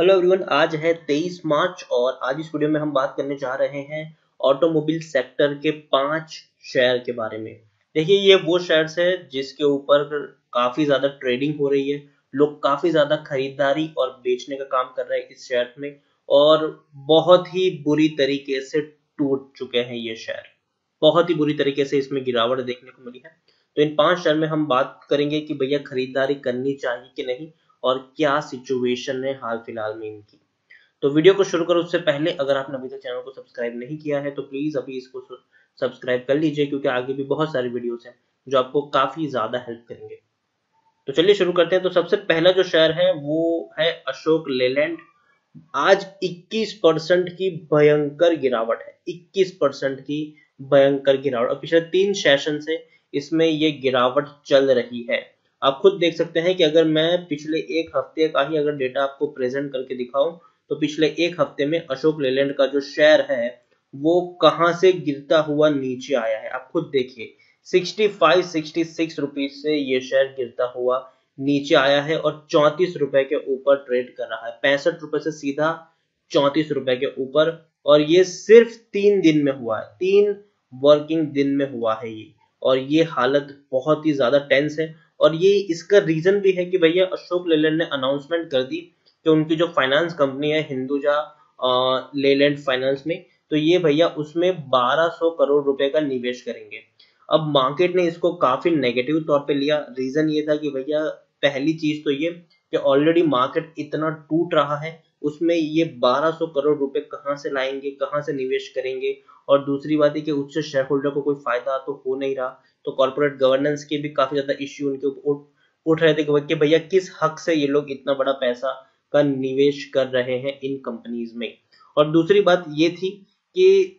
Hello everyone आज है 23 मार्च और आज इस वीडियो में हम बात करने जा रहे हैं ऑटोमोबाइल सेक्टर के पाँच शेयर के बारे में। देखिए, ये वो शेयर्स है जिसके ऊपर काफ़ी ज़्यादा ट्रेडिंग हो रही है। लोग काफ़ी ज़्यादा खरीदारी और बेचने का काम कर रहे हैं इस शेयर में और बहुत ही बुरी तरीके से टूट चुके हैं ये शेयर बहुत ही बुरी तरीके से इसमें गिरावट देखने को मिली है। तो इन पाँच शेयर में हम बात करेंगे कि भैया खरीदारी करनी चाहिए कि नहीं। और क्या सिचुएशन है हाल फ़िलहाल में इनकी। तो वीडियो को शुरू करो, उससे पहले अगर आपने अभी तक चैनल को सब्सक्राइब नहीं किया है तो प्लीज़ अभी इसको सब्सक्राइब कर लीजिए, क्योंकि आगे भी बहुत सारी वीडियोस हैं जो आपको काफ़ी ज़्यादा हेल्प करेंगे। तो चलिए शुरू करते हैं। तो सबसे पहला जो शेयर है, वो है अशोक लेलैंड। आज 21 परसेंट की भयंकर गिरावट है। 21 परसेंट की भयंकर गिरावट। और पिछले तीन सेशन से इसमें ये गिरावट चल रही है। आप खुद देख सकते हैं कि अगर मैं पिछले एक हफ़्ते का ही अगर डेटा आपको प्रेजेंट करके दिखाऊँ तो पिछले एक हफ़्ते में अशोक लेलैंड का जो शेयर है, वो कहाँ से गिरता हुआ नीचे आया है? आप खुद देखिए। 65 66 रुपीज़ से ये शेयर गिरता हुआ नीचे आया है और चौंतीस रुपए के ऊपर ट्रेड कर रहा है। पैंसठ रुपए से सीधा चौंतीस रुपए के ऊपर और ये सिर्फ़ तीन दिन में हुआ है। तीन वर्किंग दिन में हुआ है ये। और ये हालत बहुत ही ज़्यादा टेंस है और ये इसका रीजन भी है कि भैया अशोक लेलैंड ने अनाउंसमेंट कर दी कि उनकी जो फाइनेंस कंपनी है हिंदुजा लेलैंड फाइनेंस में तो ये भैया उसमें 1200 करोड़ रुपए का निवेश करेंगे। अब मार्केट ने इसको काफ़ी नेगेटिव तौर पे लिया। रीजन ये था कि भैया पहली चीज़ तो ये कि ऑलरेडी मार्केट इतना टूट रहा है, उसमें ये 1200 करोड़ रुपए कहाँ से लाएँगे, कहाँ से निवेश करेंगे? और दूसरी बात है कि उससे शेयर होल्डर को कोई फ़ायदा तो हो नहीं रहा। तो कॉर्पोरेट गवर्नेंस के भी काफ़ी ज़्यादा इश्यू उनके ऊपर उठ रहे थे कि भैया किस हक से ये लोग इतना बड़ा पैसा का निवेश कर रहे हैं इन कंपनीज़ में। और दूसरी बात ये थी कि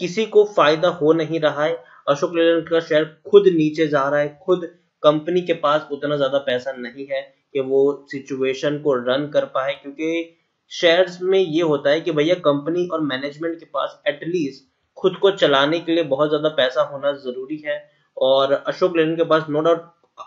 किसी को फ़ायदा हो नहीं रहा है। अशोक लेलैंड का शेयर खुद नीचे जा रहा है, खुद कंपनी के पास उतना ज़्यादा पैसा नहीं है कि वो सिचुएशन को रन कर पाए, क्योंकि शेयर्स में ये होता है कि भैया कंपनी और मैनेजमेंट के पास एटलीस्ट खुद को चलाने के लिए बहुत ज़्यादा पैसा होना ज़रूरी है। और अशोक लेलैंड के पास no doubt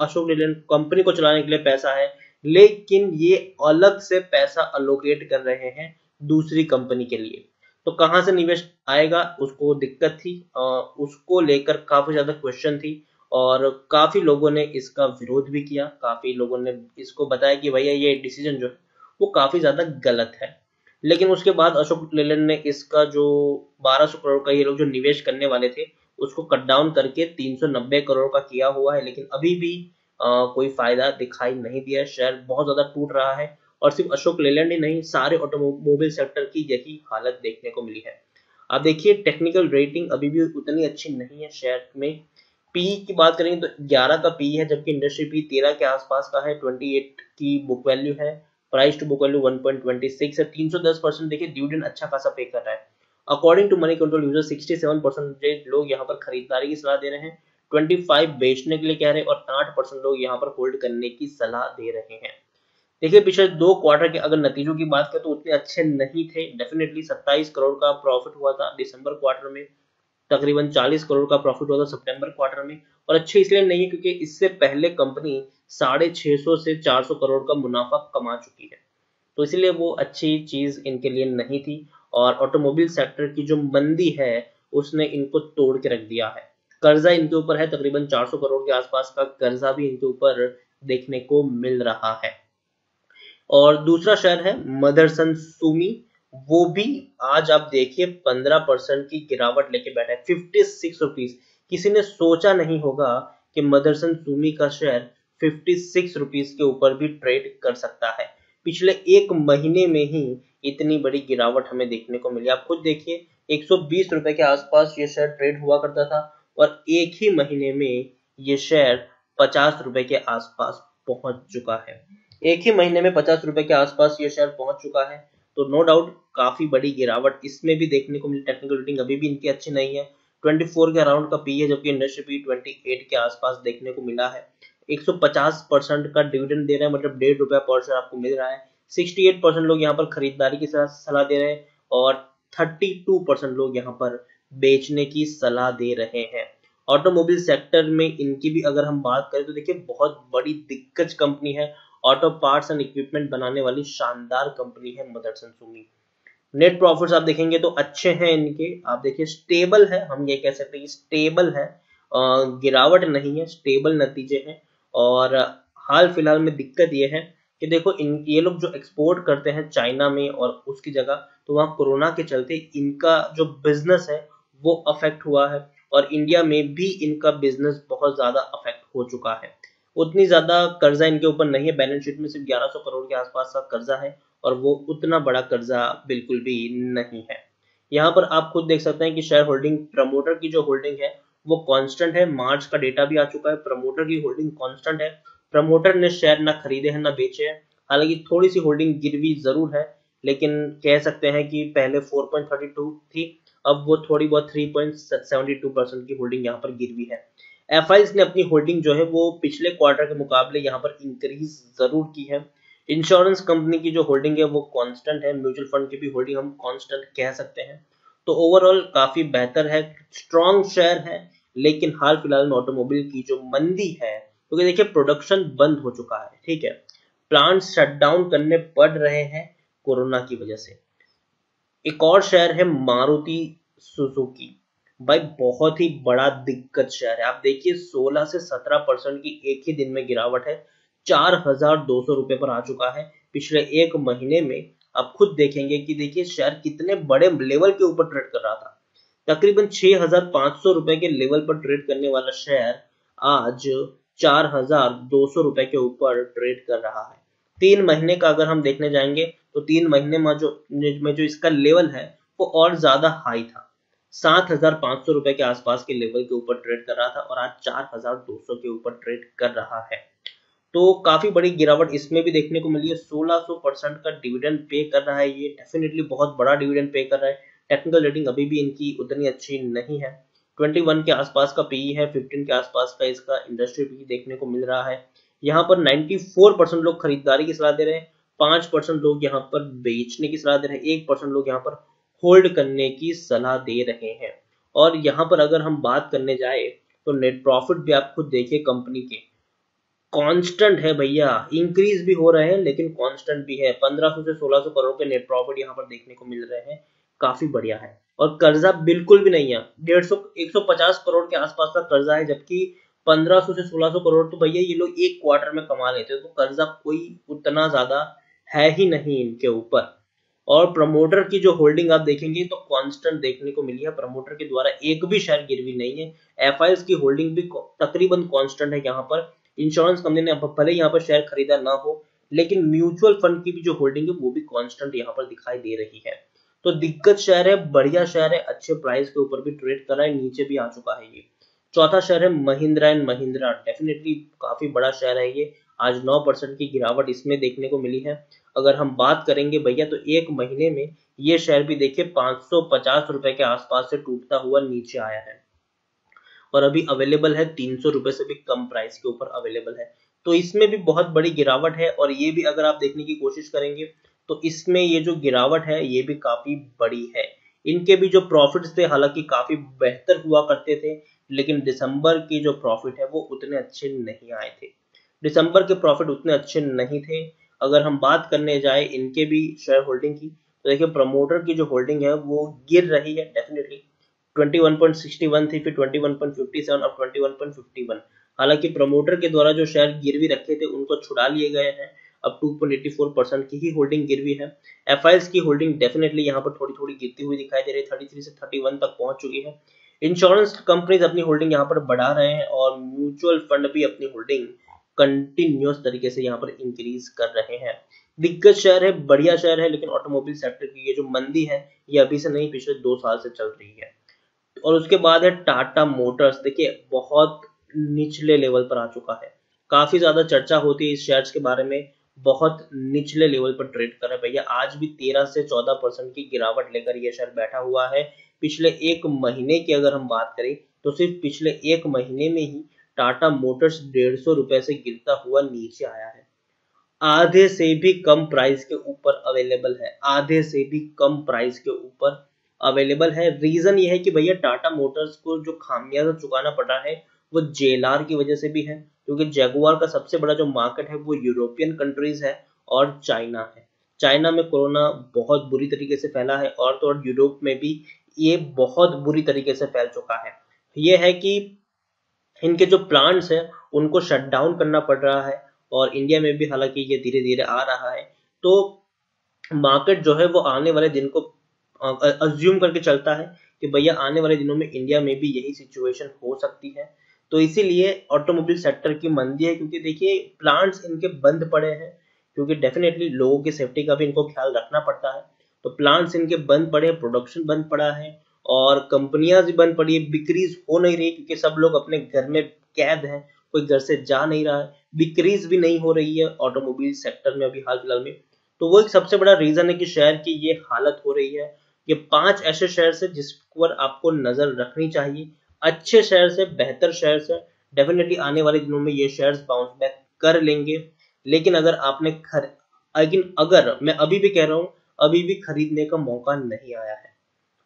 Ashok Leyland company को चलाने के लिए पैसा है, लेकिन ये अलग से पैसा अलोकेट कर रहे हैं दूसरी कंपनी के लिए। तो कहाँ से निवेश आएगा, उसको दिक्कत थी उसको लेकर काफ़ी ज़्यादा क्वेश्चन थी और काफ़ी लोगों ने इसका विरोध भी किया, काफ़ी लोगों ने इसको बताया कि भैया ये डिसीज़न जो है, वो काफ़ी ज़्यादा गलत है। लेकिन उसके बाद अशोक लेलैंड ने इसका जो 1200 करोड़ का ये लोग जो निवेश करने वाले थे उसको कट डाउन करके 390 करोड़ का किया हुआ है लेकिन अभी भी आ, कोई फ़ायदा दिखाई नहीं दिया शेयर बहुत ज़्यादा टूट रहा है और सिर्फ़ अशोक लेलैंड ही नहीं सारे ऑटोमोबाइल सेक्टर की यही हालत देखने को मिली है। आप देखिए टेक्निकल रेटिंग अभी भी उतनी अच्छी नहीं है शेयर में। पी की बात करेंगे तो 11 का पी है जबकि इंडस्ट्री पी 13 के आसपास का है 28 की बुक वैल्यू है। प्राइस टू बुक वैल्यू 1.26 है। 310 परसेंट देखिए डिविडेंड अच्छा खासा पे कर रहा है। According to money control user 67 percentage लोग यहाँ पर खरीदारी की सलाह दे रहे हैं। 25 बेचने के लिए कह रहे हैं और 8 परसेंट लोग यहाँ पर होल्ड करने की सलाह दे रहे हैं। देखिए, पिछले दो क्वार्टर के अगर नतीजों की बात करें तो उतने अच्छे नहीं थे। डेफिनेटली 27 करोड़ का प्रॉफिट हुआ था दिसंबर क्वार्टर में। तकरीबन 40 करोड़ का प्रॉफिट हुआ था सितंबर क्वार्टर में। और अच्छे इसलिए नहीं है क्योंकि इससे पहले कंपनी साढ़े छह सौ से चार सौ करोड़ का मुनाफा कमा चुकी है। तो इसलिए वो अच्छी चीज़ इनके लिए नहीं थी। और ऑटोमोबाइल सेक्टर की जो मंदी है, उसने इनको तोड़ के रख दिया है। कर्जा इनके ऊपर है, तकरीबन 400 करोड़ के आसपास का कर्जा भी इनके ऊपर देखने को मिल रहा है। और दूसरा शेयर है मदरसन सुमी, वो भी आज आप देखिए 15 परसेंट की गिरावट लेके बैठा है। फिफ्टी सिक्स रुपीज़ किसी ने सोचा नहीं होगा कि मदरसन सुमी का शेयर फिफ्टी सिक्स रुपीज़ के ऊपर भी ट्रेड कर सकता है। पिछले एक महीने में ही इतनी बड़ी गिरावट हमें देखने को मिली। आप खुद देखिए 120 रुपए के आसपास ये शेयर ट्रेड हुआ करता था और एक ही महीने में ये शेयर पचास रुपए के आसपास पहुँच चुका है। एक ही महीने में पचास रुपए के आसपास ये शेयर पहुँच चुका है। तो नो डाउट काफ़ी बड़ी गिरावट इसमें भी देखने को मिली। टेक्निकल रेटिंग अभी भी इनकी अच्छी नहीं है। 24 के अराउंड का पी है जबकि इंडस्ट्री पी 28 के आसपास देखने को मिला है। 150 परसेंट का डिविडेंड दे रहा है मतलब डेढ़ रुपया पर शेयर आपको मिल रहा है। 68 परसेंट लोग यहाँ पर खरीदारी की सलाह दे रहे हैं और 32 परसेंट लोग यहाँ पर बेचने की सलाह दे रहे हैं। ऑटोमोबाइल सेक्टर में इनकी भी अगर हम बात करें तो देखिए, बहुत बड़ी दिग्गज कंपनी है। ऑटो पार्ट्स एंड इक्विपमेंट बनाने वाली शानदार कंपनी है मदरसन सुमी नेट प्रॉफिट्स आप देखेंगे तो अच्छे हैं इनके। आप देखिए स्टेबल है, हम ये कह सकते हैं स्टेबल है। गिरावट नहीं है स्टेबल नतीजे हैं। और हाल फ़िलहाल में दिक्कत ये है कि देखो, इन, ये लोग जो एक्सपोर्ट करते हैं चाइना में और उसकी जगह तो वहाँ कोरोना के चलते इनका जो बिज़नेस है, वो अफेक्ट हुआ है और इंडिया में भी इनका बिज़नेस बहुत ज़्यादा अफेक्ट हो चुका है। उतनी ज़्यादा कर्जा इनके ऊपर नहीं है बैलेंस शीट में सिर्फ़ 1100 करोड़ के आसपास का कर्जा है और वो उतना बड़ा कर्जा बिल्कुल भी नहीं है। यहाँ पर आप खुद देख सकते हैं कि शेयर होल्डिंग प्रमोटर की जो होल्डिंग है वो कांस्टेंट है मार्च का डेटा भी आ चुका है प्रमोटर की होल्डिंग कांस्टेंट है। प्रमोटर ने शेयर ना खरीदे हैं, ना बेचे हैं। हालाँकि थोड़ी सी होल्डिंग गिरवी ज़रूर है, लेकिन कह सकते हैं कि पहले 4.32 थी, अब वो थोड़ी बहुत 3.72 परसेंट की होल्डिंग यहाँ पर गिरवी है। एफ़ ने अपनी होल्डिंग जो है, वो पिछले क्वार्टर के मुकाबले यहाँ पर इंक्रीज ज़रूर की है। इंश्योरेंस कंपनी की जो होल्डिंग है, वो कांस्टेंट है। म्यूचुअल फंड की भी होल्डिंग हम कांस्टेंट कह सकते हैं। तो ओवरऑल काफ़ी बेहतर है स्ट्रॉन्ग शेयर है, लेकिन हाल फ़िलहाल में ऑटोमोबाइल की जो मंदी है, क्योंकि तो देखिए प्रोडक्शन बंद हो चुका है, ठीक है? प्लांट शट डाउन करने पड़ रहे हैं कोरोना की वजह से। एक और शहर है मारुति सुजुकी। भाई, बहुत ही बड़ा दिक्कत शहर है। आप देखिए 16 से 17 परसेंट की एक ही दिन में गिरावट है, चार हज़ार दो सौ रुपए पर आ चुका है। पिछले एक महीने में आप खुद देखेंगे कि देखिए शेयर कितने बड़े लेवल के ऊपर ट्रेड कर रहा था। तकरीबन छह हज़ार पाँच सौ रुपए के लेवल पर ट्रेड करने वाला शेयर आज चार हज़ार दो सौ रुपए के ऊपर ट्रेड कर रहा है। तीन महीने का अगर हम देखने जाएँगे तो तीन महीने में जो में जो इसका लेवल है, वो और ज़्यादा हाई था। सात हज़ार पाँच सौ रुपए के आसपास के लेवल के ऊपर ट्रेड कर रहा था और आज चार हज़ार दो सौ के ऊपर ट्रेड कर रहा है। तो काफ़ी बड़ी गिरावट इसमें भी देखने को मिली है। 1600 परसेंट का डिविडेंड पे कर रहा है ये। डेफिनेटली बहुत बड़ा डिविडेंड पे कर रहा है। टेक्निकल रेटिंग अभी भी इनकी उतनी अच्छी नहीं है। 21 के आसपास का पीई है 15 के आसपास का इसका इंडस्ट्री पीई देखने को मिल रहा है। यहाँ पर 94 परसेंट लोग खरीदारी की सलाह दे रहे हैं। पाँच परसेंट लोग यहाँ पर बेचने की सलाह दे रहे हैं। एक परसेंट लोग यहाँ पर होल्ड करने की सलाह दे रहे हैं। और यहाँ पर अगर हम बात करने जाए तो नेट प्रॉफिट भी आप खुद देखिए कंपनी के। कांस्टेंट है भैया। इंक्रीज भी हो रहे हैं, लेकिन कांस्टेंट भी है। 1500 से 1600 करोड़ के नेट प्रॉफिट यहाँ पर देखने को मिल रहे हैं। काफ़ी बढ़िया है। और कर्जा बिल्कुल भी नहीं है। डेढ़ सौ, एक करोड़ के आसपास का कर्जा है, जबकि 1500 से 1600 करोड़ तो भैया ये लोग एक क्वार्टर में कमा लेते तो कर्जा कोई उतना ज़्यादा है ही नहीं इनके ऊपर। और प्रमोटर की जो होल्डिंग आप देखेंगे तो कांस्टेंट देखने को मिली है। प्रमोटर के द्वारा एक भी शेयर गिरवी नहीं है। एफ़ की होल्डिंग भी तकरीबन कांस्टेंट है यहाँ पर। इंश्योरेंस कंपनी ने भले यहाँ पर शेयर खरीदा ना हो, लेकिन म्यूचुअल फंड की भी जो होल्डिंग है, वो भी कांस्टेंट यहाँ पर दिखाई दे रही है। तो दिक्कत शेयर है, बढ़िया शेयर है, अच्छे प्राइस के ऊपर भी ट्रेड कर रहा है, नीचे भी आ चुका है ये। चौथा शेयर है महिंद्रा एंड महिंद्रा। डेफिनेटली काफ़ी बड़ा शेयर है ये। आज 9 परसेंट की गिरावट इसमें देखने को मिली है। अगर हम बात करेंगे भैया तो एक महीने में ये शेयर भी देखिए, पाँच रुपए के आसपास से टूटता हुआ नीचे आया है। और अभी अवेलेबल है, तीन सौ रुपए से भी कम प्राइस के ऊपर अवेलेबल है। तो इसमें भी बहुत बड़ी गिरावट है और ये भी अगर आप देखने की कोशिश करेंगे तो इसमें ये जो गिरावट है, ये भी काफ़ी बड़ी है। इनके भी जो प्रॉफिट्स थे, हालाँकि काफ़ी बेहतर हुआ करते थे, लेकिन दिसंबर की जो प्रॉफिट है, वो उतने अच्छे नहीं आए थे। दिसंबर के प्रॉफिट उतने अच्छे नहीं थे। अगर हम बात करने जाए इनके भी शेयर होल्डिंग की तो देखिए प्रमोटर की जो होल्डिंग है, वो गिर रही है डेफिनेटली 21.61 थी, फिर 21.57 और 21.51 हालाँकि प्रमोटर के द्वारा जो शेयर गिरवी रखे थे, उनको छुड़ा लिए गए हैं। अब 2.84 परसेंट की ही होल्डिंग गिरवी है। एफ़ की होल्डिंग डेफिनेटली यहाँ पर थोड़ी थोड़ी गिरती हुई दिखाई दे रही है। 33 से 31 तक पहुँच चुकी है। इंश्योरेंस कंपनीज़ अपनी होल्डिंग यहाँ पर बढ़ा रहे हैं और म्यूचुअल फंड भी अपनी होल्डिंग कंटिन्यूस तरीके से यहाँ पर इंक्रीज कर रहे हैं। दिग्गज शहर है, बढ़िया शहर है, लेकिन ऑटोमोबाइल सेक्टर की ये जो मंदी है, ये अभी से नहीं, पिछले दो साल से चल रही है। और उसके बाद है टाटा मोटर्स। देखिए, बहुत निचले लेवल पर आ चुका है। काफ़ी ज़्यादा चर्चा होती है इस शेयर्स के बारे में। बहुत निचले लेवल पर ट्रेड कर रहे हैं भैया। आज भी 13 से 14 परसेंट की गिरावट लेकर यह शेयर बैठा हुआ है। पिछले एक महीने की अगर हम बात करें तो सिर्फ़ पिछले एक महीने में ही टाटा मोटर्स डेढ़ सौ रुपए से गिरता हुआ नीचे आया है। आधे से भी कम प्राइस के ऊपर अवेलेबल है। आधे से भी कम प्राइस के ऊपर अवेलेबल है। रीजन ये है कि भैया टाटा मोटर्स को जो खामियाजा चुकाना पड़ा है, वो जेलार की वजह से भी है, क्योंकि जगुआर का सबसे बड़ा जो मार्केट है, वो यूरोपियन कंट्रीज़ है और चाइना है। चाइना में कोरोना बहुत बुरी तरीके से फैला है और तो और यूरोप में भी ये बहुत बुरी तरीके से फैल चुका है। ये है कि इनके जो प्लांट्स है, उनको शट डाउन करना पड़ रहा है और इंडिया में भी हालाँकि ये धीरे धीरे आ रहा है। तो मार्केट जो है, वो आने वाले दिन को अज्यूम करके चलता है कि भैया आने वाले दिनों में इंडिया में भी यही सिचुएशन हो सकती है। तो इसीलिए ऑटोमोबाइल सेक्टर की मंदी है, क्योंकि देखिए प्लांट्स इनके बंद पड़े हैं, क्योंकि डेफिनेटली लोगों की सेफ्टी का भी इनको ख्याल रखना पड़ता है। तो प्लांट्स इनके बंद पड़े हैं प्रोडक्शन बंद पड़ा है, और कंपनियाँ भी बंद पड़ी है, बिक्रीज हो नहीं रही, क्योंकि सब लोग अपने घर में कैद हैं, कोई घर से जा नहीं रहा है, बिक्रीज भी नहीं हो रही है ऑटोमोबाइल सेक्टर में अभी हाल फ़िलहाल में। तो वो एक सबसे बड़ा रीजन है कि शहर की ये हालत हो रही है ये पाँच ऐसे शेयर है जिस पर आपको नज़र रखनी चाहिए। अच्छे शेयर से, बेहतर शेयर से डेफिनेटली आने वाले दिनों में ये शेयर्स बाउंस बैक कर लेंगे। लेकिन अगर आपने खर, लेकिन अगर मैं अभी भी कह रहा हूँ, अभी भी खरीदने का मौका नहीं आया है।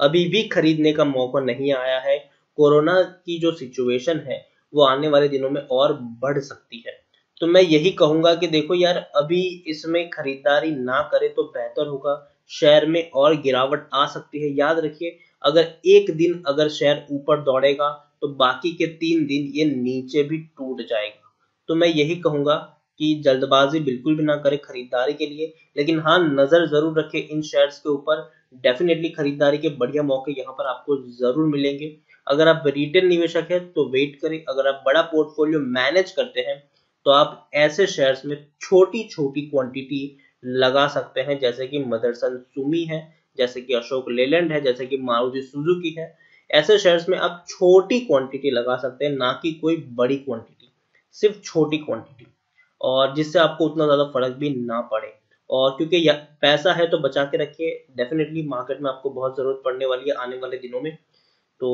अभी भी खरीदने का मौका नहीं आया है। कोरोना की जो सिचुएशन है, वो आने वाले दिनों में और बढ़ सकती है। तो मैं यही कहूँगा कि देखो यार, अभी इसमें खरीदारी ना करे तो बेहतर होगा। शेयर में और गिरावट आ सकती है। याद रखिए, अगर एक दिन अगर शेयर ऊपर दौड़ेगा तो बाकी के तीन दिन ये नीचे भी टूट जाएगा। तो मैं यही कहूँगा कि जल्दबाजी बिल्कुल भी ना करे खरीदारी के लिए, लेकिन हाँ नज़र ज़रूर रखे इन शेयर्स के ऊपर। डेफिनेटली खरीदारी के बढ़िया मौके यहाँ पर आपको ज़रूर मिलेंगे। अगर आप रिटेल निवेशक है तो वेट करें। अगर आप बड़ा पोर्टफोलियो मैनेज करते हैं तो आप ऐसे शेयर्स में छोटी छोटी क्वांटिटी लगा सकते हैं, जैसे कि मदरसन सुमी है, जैसे कि अशोक लेलैंड है, जैसे कि मारुति सुजुकी है। ऐसे शेयर्स में आप छोटी क्वांटिटी लगा सकते हैं, ना कि कोई बड़ी क्वांटिटी सिर्फ़ छोटी क्वांटिटी और जिससे आपको उतना ज़्यादा फ़र्क भी ना पड़े। और क्योंकि पैसा है तो बचा के रखिए डेफिनेटली मार्केट में आपको बहुत ज़रूरत पड़ने वाली है आने वाले दिनों में। तो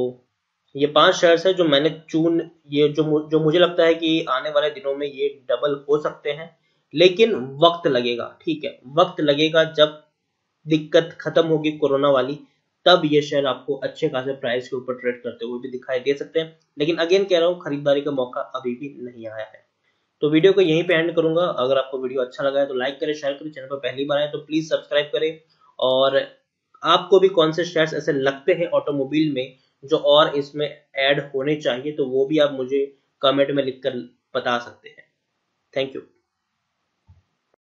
ये पाँच शेयर्स है जो मैंने चून, ये जो जो मुझे लगता है कि आने वाले दिनों में ये डबल हो सकते हैं। लेकिन वक्त लगेगा, ठीक है? वक्त लगेगा जब दिक्कत खत्म होगी कोरोना वाली, तब ये शेयर आपको अच्छे खासे प्राइस के ऊपर ट्रेड करते हुए भी दिखाई दे सकते हैं। लेकिन अगेन कह रहा हूँ, खरीदारी का मौका अभी भी नहीं आया है। तो वीडियो को यहीं पे एंड करूँगा। अगर आपको वीडियो अच्छा लगा है तो लाइक करें शेयर करें चैनल पर पहली बार आए तो प्लीज़ सब्सक्राइब करें। और आपको भी कौन से शेयर्स ऐसे लगते हैं ऑटोमोबाइल में जो और इसमें ऐड होने चाहिए तो वो भी आप मुझे कमेंट में लिखकर बता सकते हैं। Thank you